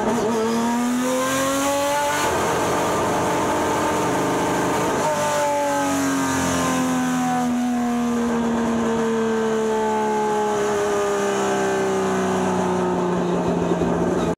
Oh.